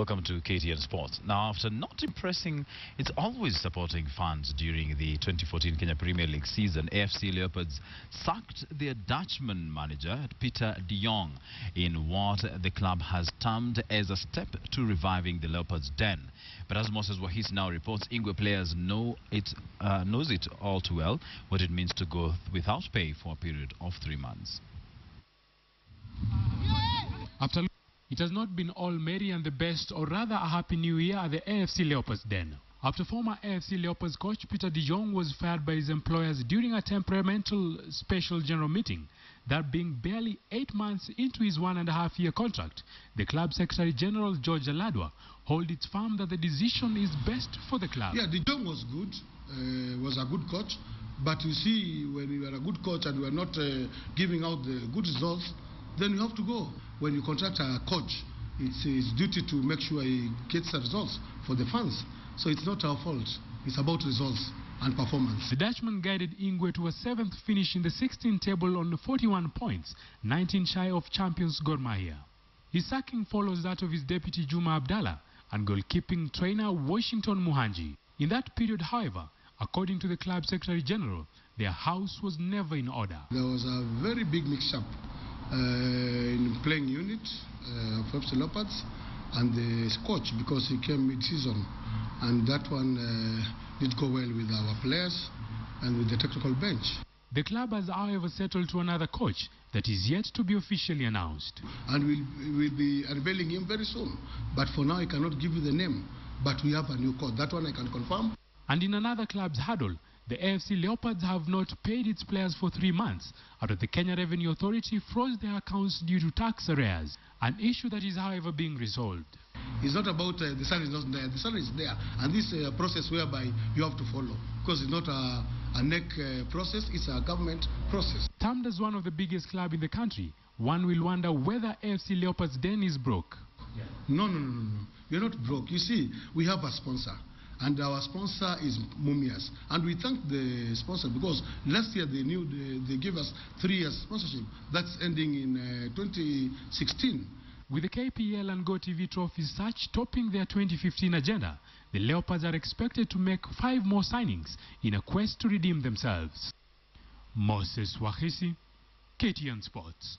Welcome to KTN Sports. Now, after not impressing its always supporting fans during the 2014 Kenya Premier League season, AFC Leopards sacked their Dutchman manager, Pieter de Jongh, in what the club has termed as a step to reviving the Leopards' den. But as Moses Wakhisi now reports, Ingwe players know it, uh, knows it all too well, what it means to go without pay for a period of three months. After it has not been all merry and the best, or rather a happy new year at the AFC Leopards den. After former AFC Leopards coach Pieter de Jongh was fired by his employers during a temperamental special general meeting, that being barely eight months into his one and a half year contract, the club secretary general George Aladwa hold its firm that the decision is best for the club. Yeah, de Jongh was good, uh, was a good coach, but you see, when you are a good coach and you are not uh, giving out the good results, then you have to go. When you contract a coach, it's his duty to make sure he gets the results for the fans. So it's not our fault. It's about results and performance. The Dutchman guided Ingwe to a seventh finish in the 16th table on 41 points, 19 shy of champions Gor Mahia. His sacking follows that of his deputy Juma Abdallah and goalkeeping trainer Washington Muhanji. In that period, however, according to the club secretary general, their house was never in order. There was a very big mix-up in playing unit uh, of FC Leopards and the coach because he came mid-season and that one uh, did go well with our players and with the technical bench. The club has however settled to another coach that is yet to be officially announced. And we'll, we'll be unveiling him very soon. But for now I cannot give you the name. But we have a new coach. That one I can confirm. And in another club's huddle, the AFC Leopards have not paid its players for three months after the Kenya Revenue Authority froze their accounts due to tax arrears, an issue that is however being resolved. It's not about uh, the salary is not there. The salary is there. And this uh, process whereby you have to follow. Because it's not a, a neck uh, process, it's a government process. Termed as one of the biggest clubs in the country, one will wonder whether AFC Leopards den is broke. Yeah. No, no, no, no, no. We're not broke. You see, we have a sponsor and our sponsor is Mumias. And we thank the sponsor because last year they knew they, they gave us three years sponsorship. That's ending in uh, 2016. With the KPL and GoTV trophies such topping their 2015 agenda, the Leopards are expected to make five more signings in a quest to redeem themselves. Moses Wakhisi, KTN Sports.